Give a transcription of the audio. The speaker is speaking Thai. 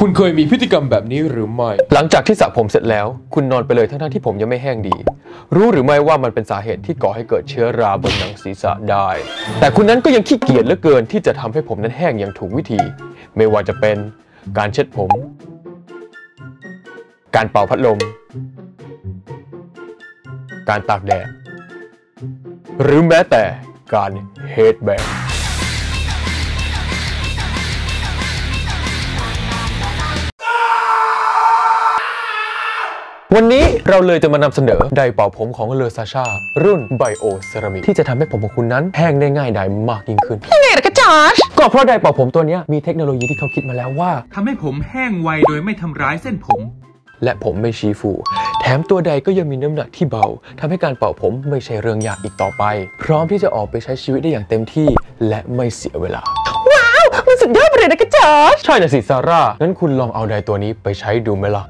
คุณเคยมีพฤติกรรมแบบนี้หรือไม่ หลังจากที่สระผมเสร็จแล้ว คุณนอนไปเลยทั้งๆที่ผมยังไม่แห้งดี รู้หรือไม่ว่ามันเป็นสาเหตุที่ก่อให้เกิดเชื้อราบนหนังศีรษะได้ แต่คุณนั้นก็ยังขี้เกียจเหลือเกินที่จะทำให้ผมนั้นแห้งอย่างถูกวิธี ไม่ว่าจะเป็นการเช็ดผม การเป่าพัดลม การตากแดด หรือแม้แต่การเฮดแบง วันนี้เราเลยจะมานำเสนอไดร์เป่าผมของ Lesasha รุ่น Bio Ceramic ที่จะทำให้ผมของคุณนั้นแห้งได้ง่ายดายมากยิ่งขึ้นยังไงล่ะกระจอชก็เพราะไดร์เป่าผมตัวเนี้ยมีเทคโนโลยีที่เขาคิดมาแล้วว่าทำให้ผมแห้งไวโดยไม่ทำร้ายเส้นผม และผมไม่ชี้ฟู แถมตัวไดร์ก็ยังมีน้ำหนักที่เบาทำให้การเป่าผมไม่ใช่เรื่องยากอีกต่อไป พร้อมที่จะออกไปใช้ชีวิตได้อย่างเต็มที่ และไม่เสียเวลาว้าวมันสุดยอดไปเลยนะกระจอชใช่นะสิซาร่างั้นคุณลองเอาไดร์ตัวนี้ไปใช้ดูไหมล่ะ